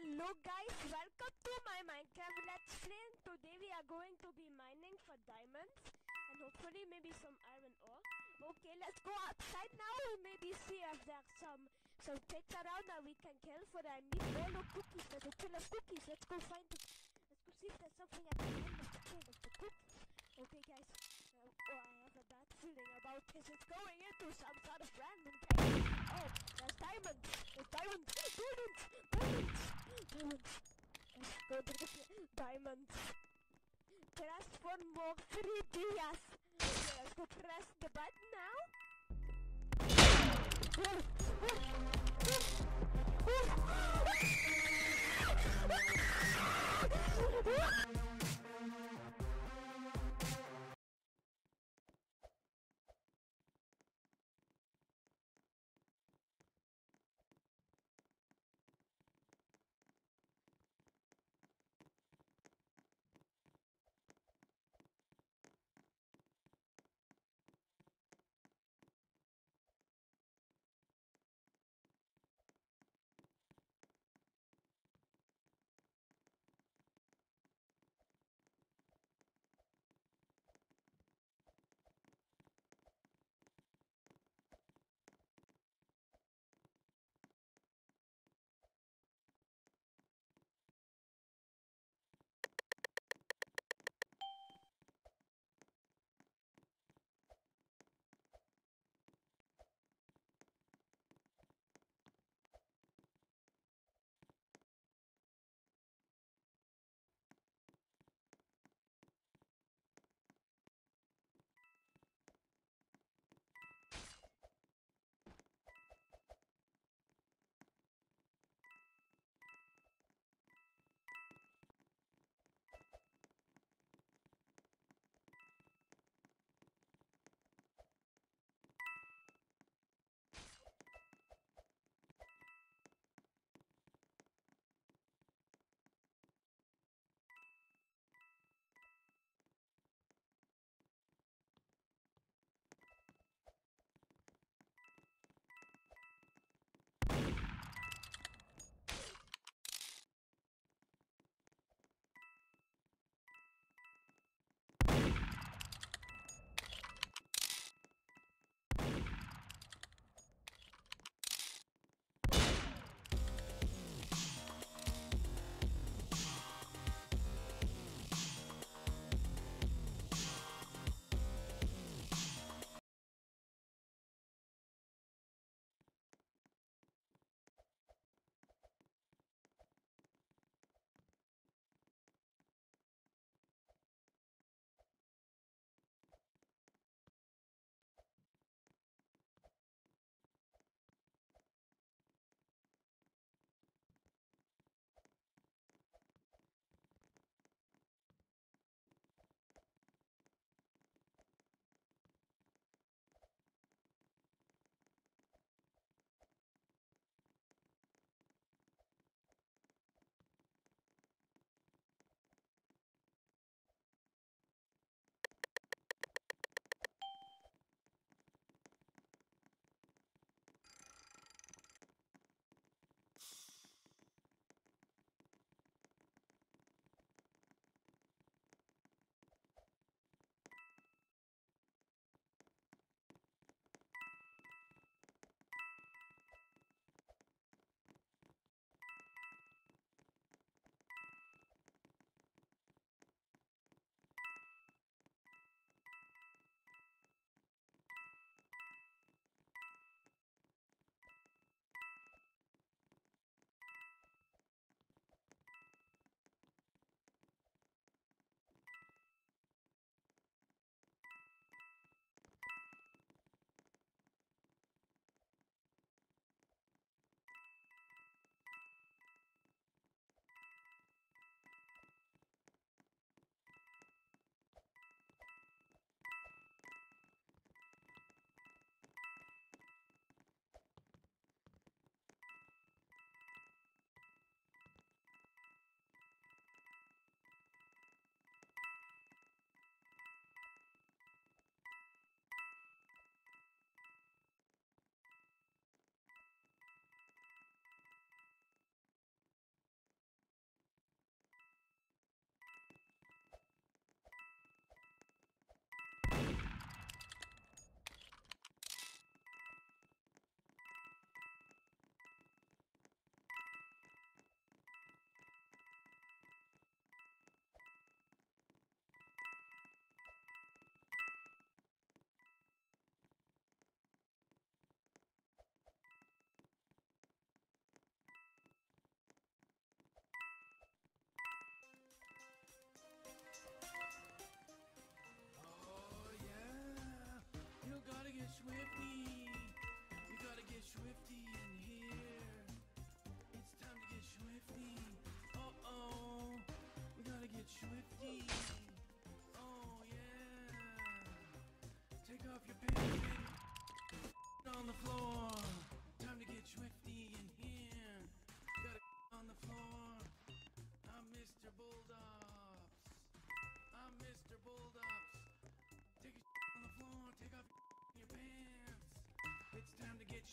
Hello guys, welcome to my Minecraft Let's Play. Today we are going to be mining for diamonds and hopefully maybe some iron ore. Okay, let's go outside now and maybe see if there's some some pigs around that we can kill for I need all the cookies. There's a kill of cookies. Let's go find it. Let's go see if there's something at the end of the cave of the cookies. Okay guys, uh, oh, I have a bad feeling about this. It's going into some sort of random. There's diamonds! There's diamonds! Diamonds! Diamonds! Diamonds! Let's go to the diamonds. Press one more 3 dias. Okay, let's go press the button now. Oh.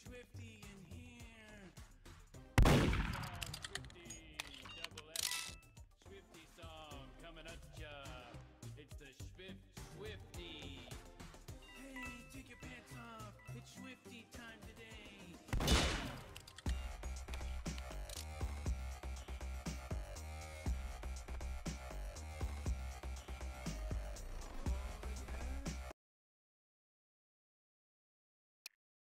Swift